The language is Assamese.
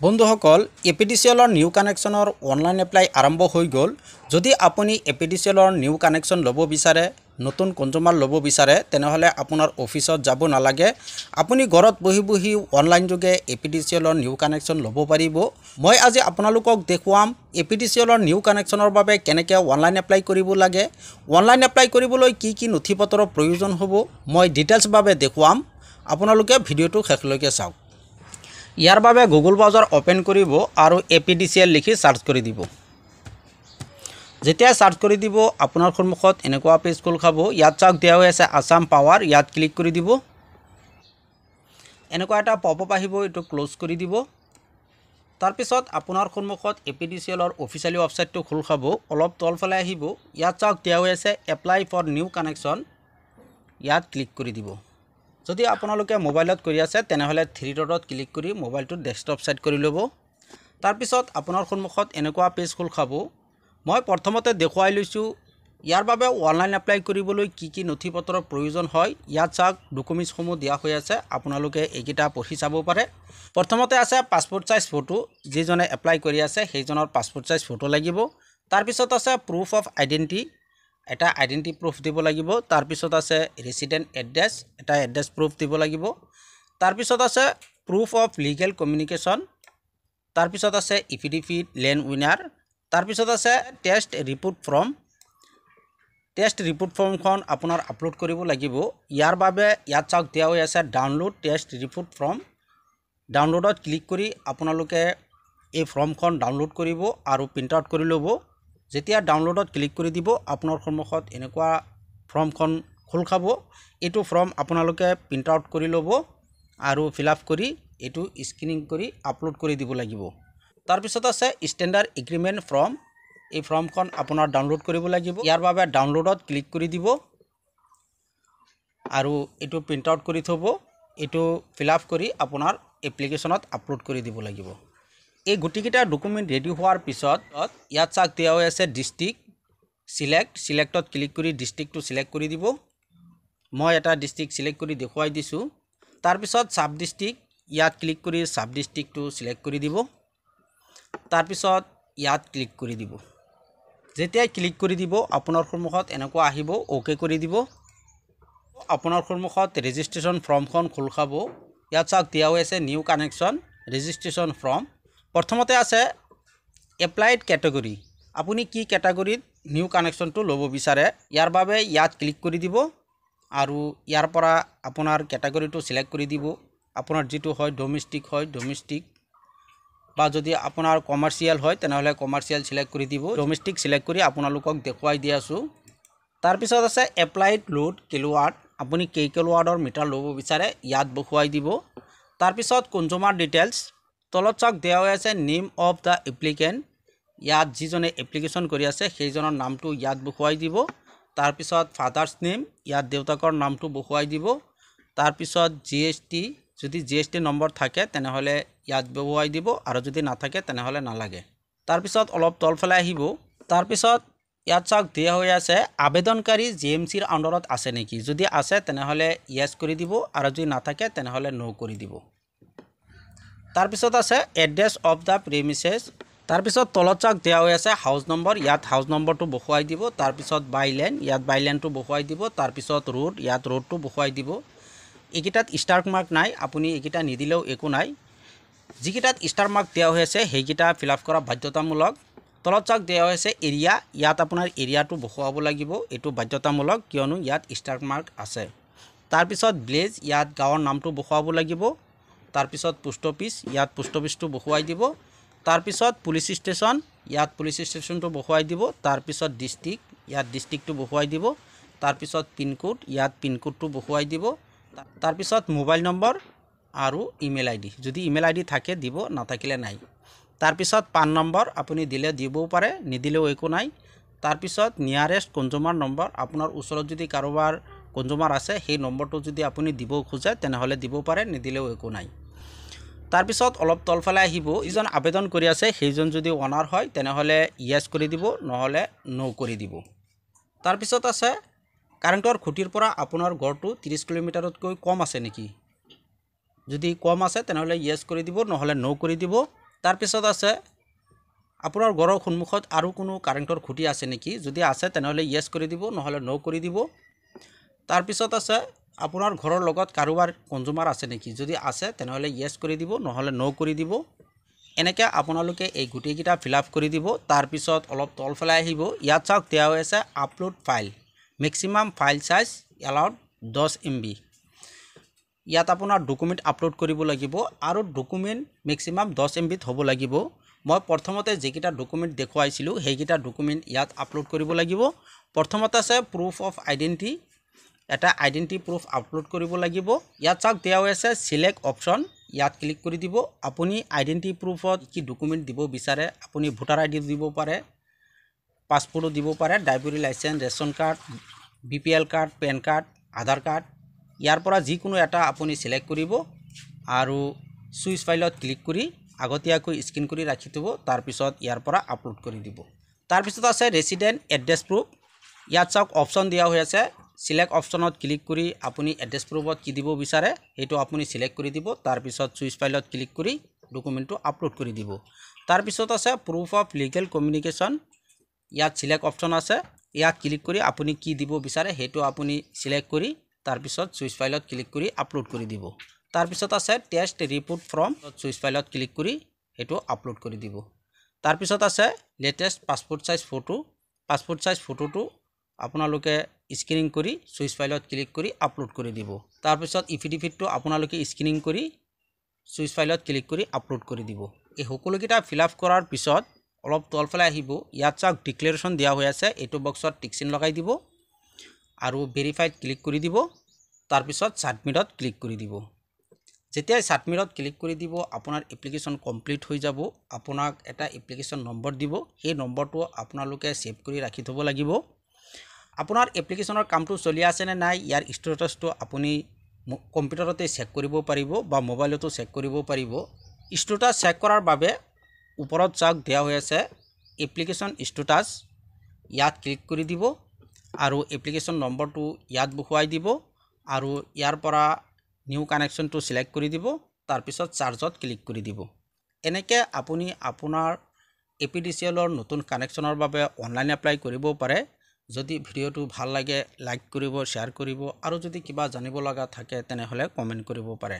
বন্ধুসকল এ পি ডি চি এলৰ নিউ কানেকশ্যনৰ অনলাইন এপ্লাই আৰম্ভ হৈ গ'ল। যদি আপুনি এ পি ডি চি এলৰ নিউ কানেকশ্যন ল'ব বিচাৰে নতুন কনজুমাৰ ল'ব বিচাৰে তেনেহ'লে আপোনাৰ অফিচত যাব নালাগে। আপুনি ঘৰত বহি বহি অনলাইন যোগে এ পি ডি চি এলৰ নিউ কানেকশ্যন ল'ব পাৰিব। মই আজি আপোনালোকক দেখুৱাম এ পি ডি চি এলৰ নিউ কানেকশ্যনৰ বাবে কেনেকৈ অনলাইন এপ্লাই কৰিব লাগে। অনলাইন এপ্লাই কৰিবলৈ কি কি নথি পত্ৰৰ প্ৰয়োজন হ'ব মই ডিটেইলছভাৱে দেখুৱাম। আপোনালোকে ভিডিঅ'টো শেষলৈকে চাওক। ইয়াৰ বাবে গুগল ব্ৰাউজাৰ অ'পেন কৰিব আৰু A P D C L লিখি চাৰ্চ কৰি দিব। যেতিয়া চাৰ্চ কৰি দিব আপোনাৰ সন্মুখত এনেকুৱা পেজ খোল খাব। ইয়াত চাওক দিয়া হৈ আছে আছাম পাৱাৰ ইয়াত ক্লিক কৰি দিব। এনেকুৱা এটা পপ আপ আহিব এইটো ক্ল'জ কৰি দিব। তাৰপিছত আপোনাৰ সন্মুখত এ পি ডি চি এলৰ অফিচিয়েলি ৱেবছাইটটো খোল খাব অলপ তলফালে আহিব। ইয়াত চাওক দিয়া হৈ আছে এপ্লাই ফৰ নিউ কানেকশ্যন ইয়াত ক্লিক কৰি দিব। যদি আপোনালোকে মোবাইলত কৰি আছে তেনেহ'লে থ্ৰী ডটত ক্লিক কৰি মোবাইলটো ডেস্কটপ ছেট কৰি ল'ব। তাৰপিছত আপোনাৰ সন্মুখত এনেকুৱা পেজ খোল খাব। মই প্ৰথমতে দেখুৱাই লৈছোঁ ইয়াৰ বাবে অনলাইন এপ্লাই কৰিবলৈ কি কি নথি পত্ৰৰ প্ৰয়োজন হয় ইয়াত চাওক ডকুমেণ্টছসমূহ দিয়া হৈ আছে আপোনালোকে এইকেইটা পঢ়ি চাব পাৰে। প্ৰথমতে আছে পাছপৰ্ট চাইজ ফটো যিজনে এপ্লাই কৰি আছে সেইজনৰ পাছপৰ্ট চাইজ ফটো লাগিব। তাৰপিছত আছে প্ৰুফ অফ আইডেণ্টি এটা আইডেণ্টি প্ৰুফ দিব লাগিব। তাৰপিছত আছে ৰেচিডেণ্ট এড্ৰেছ এটা এড্ৰেছ প্ৰুফ দিব লাগিব। তাৰপিছত আছে প্ৰুফ অফ লিগেল কমিউনিকেশ্যন তাৰপিছত আছে ইফিডিফিড লেণ্ড উইনাৰ তাৰপিছত আছে test report form test report ফৰ্মখন আপোনাৰ আপলোড কৰিব লাগিব। ইয়াৰ বাবে ইয়াত চাওক দিয়া হৈ আছে ডাউনলোড টেষ্ট ৰিপোৰ্ট ফৰ্ম ডাউনলোডত ক্লিক কৰি আপোনালোকে এই ফৰ্মখন ডাউনলোড কৰিব আৰু প্ৰিণ্ট আউট কৰি ল'ব। যেতিয়া ডাউনলোডত ক্লিক কৰি দিব আপোনাৰ সন্মুখত এনেকুৱা ফৰ্মখন খোল খাব। এইটো ফৰ্ম আপোনালোকে প্ৰিণ্ট আউট কৰি ল'ব আৰু ফিল আপ কৰি এইটো স্কেনিং কৰি আপলোড কৰি দিব লাগিব। তাৰপিছত আছে ষ্টেণ্ডাৰ্ড এগ্ৰিমেণ্ট ফৰ্ম এই ফৰ্মখন আপোনাৰ ডাউনলোড কৰিব লাগিব। ইয়াৰ বাবে ডাউনলোডত ক্লিক কৰি দিব আৰু এইটো প্ৰিণ্ট আউট কৰি থ'ব। এইটো ফিল আপ কৰি আপোনাৰ এপ্লিকেশ্যনত আপলোড কৰি দিব লাগিব। এই গোটেইকেইটা ডকুমেণ্ট ৰেডি হোৱাৰ পিছত ইয়াত চাওক দিয়া হৈ আছে ডিষ্ট্ৰিক্ট চিলেক্ট চিলেক্টত ক্লিক কৰি ডিষ্ট্ৰিক্টটো চিলেক্ট কৰি দিব। মই এটা ডিষ্ট্ৰিক্ট চিলেক্ট কৰি দেখুৱাই দিছোঁ। তাৰপিছত ছাব ডিষ্ট্ৰিক্ট ইয়াত ক্লিক কৰি ছাব ডিষ্ট্ৰিক্টটো চিলেক্ট কৰি দিব। তাৰপিছত ইয়াত ক্লিক কৰি দিব। যেতিয়াই ক্লিক কৰি দিব আপোনাৰ সন্মুখত এনেকুৱা আহিব অ'কে কৰি দিব। আপোনাৰ সন্মুখত ৰেজিষ্ট্ৰেশ্যন ফৰ্মখন খোল খাব। ইয়াত চাওক দিয়া হৈ আছে নিউ কানেকশ্যন ৰেজিষ্ট্ৰেশ্যন ফৰ্ম প্ৰথমতে আছে এপ্লাইড কেটেগৰী আপুনি কি কেটেগৰীত নিউ কানেকশ্যনটো ল'ব বিচাৰে ইয়াৰ বাবে ইয়াত ক্লিক কৰি দিব আৰু ইয়াৰ পৰা আপোনাৰ কেটেগৰীটো চিলেক্ট কৰি দিব। আপোনাৰ যিটো হয় ডমেষ্টিক হয় ডমেষ্টিক বা যদি আপোনাৰ কমাৰ্চিয়েল হয় তেনেহ'লে কমাৰ্চিয়েল চিলেক্ট কৰি দিব। ডমেষ্টিক চিলেক্ট কৰি আপোনালোকক দেখুৱাই দি আছোঁ। তাৰপিছত আছে এপ্লাইড লোড কিলোৱাৰ্ড আপুনি কেই কিলোৱাৰ্ডৰ মিটাৰ ল'ব বিচাৰে ইয়াত বহুৱাই দিব। তাৰপিছত কনজুমাৰ ডিটেইলছ তলত চাওক দিয়া হৈ আছে নেম অফ দ্য এপ্লিকেণ্ট। ইয়াত যিজনে এপ্লিকেশ্যন কৰি আছে সেইজনৰ নামটো ইয়াত বহুৱাই দিব। তাৰপিছত ফাদাৰ্ছ নেম ইয়াত দেউতাকৰ নামটো বহুৱাই দিব। তাৰপিছত জি এছ টি যদি জি এছ টি নম্বৰ থাকে তেনেহ'লে ইয়াত বহুৱাই দিব। আৰু যদি নাথাকে তেনেহ'লে নালাগে। তাৰপিছত অলপ তলফালে আহিব। তাৰপিছত ইয়াত চাওক দিয়া হৈ আছে আবেদনকাৰী জি এম চিৰ আণ্ডাৰত আছে নেকি? যদি আছে তেনেহ'লে য়েছ কৰি দিব। আৰু যদি নাথাকে তেনেহ'লে ন' কৰি দিব। তাৰপিছত আছে এড্ৰেছ অফ দ্য প্ৰেমিচেছ তাৰপিছত তলত চাওক দিয়া হৈ আছে হাউচ নম্বৰ ইয়াত হাউচ নম্বৰটো বহুৱাই দিব তাৰপিছত বাইলেন ইয়াত বাইলেনটো বহুৱাই দিব তাৰপিছত ৰোড ইয়াত ৰোডটো বহুৱাই দিব। এইকেইটাত ষ্টাৰ মাৰ্ক নাই আপুনি এইকেইটা নিদিলেও একো নাই। যিকেইটাত ষ্টাৰ মাৰ্ক দিয়া হৈ আছে সেইকেইটা ফিল আপ কৰা বাধ্যতামূলক। তলত চাওক দিয়া হৈছে এৰিয়া ইয়াত আপোনাৰ এৰিয়াটো বহুৱাব লাগিব এইটো বাধ্যতামূলক কিয়নো ইয়াত ষ্টাৰ মাৰ্ক আছে। তাৰপিছত ভিলেজ ইয়াত গাঁৱৰ নামটো বহুৱাব লাগিব। তাৰপিছত পোষ্ট অফিচ ইয়াত পোষ্ট অফিচটো বহুৱাই দিব। তাৰপিছত পুলিচ ষ্টেচন ইয়াত পুলিচ ষ্টেচনটো বহুৱাই দিব। তাৰপিছত ডিষ্ট্ৰিক্ট ইয়াত ডিষ্ট্ৰিক্টটো বহুৱাই দিব। তাৰপিছত পিনক'ড ইয়াত পিনক'ডটো বহুৱাই দিব। তাৰপিছত মোবাইল নম্বৰ আৰু ইমেইল আই ডি। যদি ইমেইল আই ডি থাকে দিব নাথাকিলে নাই। তাৰপিছত পান নম্বৰ আপুনি দিলে দিবও পাৰে নিদিলেও একো নাই। তাৰপিছত নিয়াৰেষ্ট কনজুমাৰ নম্বৰ আপোনাৰ ওচৰত যদি কাৰোবাৰ কনজুমাৰ আছে সেই নম্বৰটো যদি আপুনি দিব খোজে তেনেহ'লে দিব পাৰে নিদিলেও একো নাই। তাৰপিছত অলপ তলফালে আহিব যিজন আবেদন কৰি আছে সেইজন যদি অনাৰ হয় তেনেহ'লে য়েছ কৰি দিব নহ'লে ন' কৰি দিব। তাৰপিছত আছে কাৰেণ্টৰ খুঁটিৰ পৰা আপোনাৰ ঘৰটো ত্ৰিছ কিলোমিটাৰতকৈ কম আছে নেকি? যদি কম আছে তেনেহ'লে য়েছ কৰি দিব নহ'লে ন' কৰি দিব। তাৰপিছত আছে আপোনাৰ ঘৰৰ সন্মুখত আৰু কোনো কাৰেণ্টৰ খুঁটি আছে নেকি? যদি আছে তেনেহ'লে য়েছ কৰি দিব নহ'লে ন' কৰি দিব। তাৰপিছত আছে আপোনাৰ ঘৰৰ লগত কাৰোবাৰ কনজুমাৰ আছে নেকি? যদি আছে তেনেহ'লে য়েছ কৰি দিব নহ'লে ন' কৰি দিব। এনেকৈ আপোনালোকে এই গোটেইকেইটা ফিল আপ কৰি দিব। তাৰপিছত অলপ তলফালে আহিব। ইয়াত চাওক দিয়া হৈ আছে upload file maximum file size allowed দহ এম বি ইয়াত আপোনাৰ ডকুমেণ্ট আপলোড কৰিব লাগিব আৰু ডকুমেণ্ট মেক্সিমাম দহ এম বিত হ'ব লাগিব। মই প্ৰথমতে যিকেইটা ডকুমেণ্ট দেখুৱাইছিলোঁ সেইকেইটা ডকুমেণ্ট ইয়াত আপলোড কৰিব লাগিব। প্ৰথমতে আছে প্ৰুফ অফ আইডেণ্টি এটা আইডেণ্টি প্ৰুফ আপলোড কৰিব লাগিব। ইয়াত চাওক দিয়া হৈ আছে চিলেক্ট অপশ্যন ইয়াত ক্লিক কৰি দিব। আপুনি আইডেণ্টি প্ৰুফত কি ডকুমেণ্ট দিব বিচাৰে আপুনি ভোটাৰ আই ডি দিব পাৰে পাছপৰ্টো দিব পাৰে driving licence ration card B P L card PAN card Aadhaar card ইয়াৰ পৰা যিকোনো এটা আপুনি চিলেক্ট কৰিব আৰু চুইচ ফাইলত ক্লিক কৰি আগতীয়াকৈ স্কেন কৰি ৰাখি থ'ব। তাৰপিছত ইয়াৰ পৰা আপলোড কৰি দিব। তাৰপিছত আছে ৰেচিডেণ্ট এড্ৰেছ প্ৰুফ ইয়াত চাওক অপশ্যন দিয়া হৈ আছে। চিলেক্ট অপশ্যনত ক্লিক কৰি আপুনি এড্ৰেছ প্ৰুফত কি দিব বিচাৰে সেইটো আপুনি চিলেক্ট কৰি দিব তাৰপিছত চুইচ ফাইলত ক্লিক কৰি ডকুমেণ্টটো আপলোড কৰি দিব। তাৰপিছত আছে প্ৰুফ অফ লিগেল কমিউনিকেশ্যন ইয়াত চিলেক্ট অপশ্যন আছে ইয়াক ক্লিক কৰি আপুনি কি দিব বিচাৰে সেইটো আপুনি চিলেক্ট কৰি তাৰপিছত চুইচ ফাইলত ক্লিক কৰি আপলোড কৰি দিব। তাৰপিছত আছে টেষ্ট ৰিপৰ্ট ফ্ৰম চুইচ ফাইলত ক্লিক কৰি সেইটো আপলোড কৰি দিব। তাৰপিছত আছে latest passport size photo passport size ফটোটো আপোনালোকে স্কেনিং কৰি চুইচ ফাইলত ক্লিক কৰি আপলোড কৰি দিব। তাৰপিছত ইফিডিফিটটো আপোনালোকে স্কেনিং কৰি চুইচ ফাইলত ক্লিক কৰি আপলোড কৰি দিব। এই সকলোকেইটা ফিল আপ কৰাৰ পিছত অলপ তলফালে আহিব। ইয়াত চাওক ডিক্লেৰেশ্যন দিয়া হৈ আছে। এইটো বক্সত টিকচিন লগাই দিব আৰু ভেৰিফাইড ক্লিক কৰি দিব। তাৰপিছত ছাবমিটত ক্লিক কৰি দিব। যেতিয়াই ছাবমিটত ক্লিক কৰি দিব আপোনাৰ এপ্লিকেশ্যন কমপ্লিট হৈ যাব। আপোনাক এটা এপ্লিকেশ্যন নম্বৰ দিব। সেই নম্বৰটো আপোনালোকে ছেভ কৰি ৰাখি থ'ব লাগিব। আপোনাৰ এপ্লিকেশ্যনৰ কামটো চলি আছেনে নাই ইয়াৰ ষ্টেটাছটো আপুনি কম্পিউটাৰতে চেক কৰিব পাৰিব বা মোবাইলতো চেক কৰিব পাৰিব। ষ্টেটাছ চেক কৰাৰ বাবে ওপৰত চাওক দিয়া হৈ আছে এপ্লিকেশ্যন ষ্টেটাছ ইয়াত ক্লিক কৰি দিব আৰু এপ্লিকেশ্যন নম্বৰটো ইয়াত বহুৱাই দিব আৰু ইয়াৰ পৰা নিউ কানেকশ্যনটো চিলেক্ট কৰি দিব তাৰপিছত চাৰ্জত ক্লিক কৰি দিব। এনেকৈ আপুনি আপোনাৰ এ পি ডি চি এলৰ নতুন কানেকশ্যনৰ বাবে অনলাইন এপ্লাই কৰিব পাৰে। যদি ভিডিঅ'টো ভাল লাগে লাইক কৰিব শ্বেয়াৰ কৰিব আৰু যদি কিবা জানিব লগা থাকে তেনেহ'লে কমেণ্ট কৰিব পাৰে।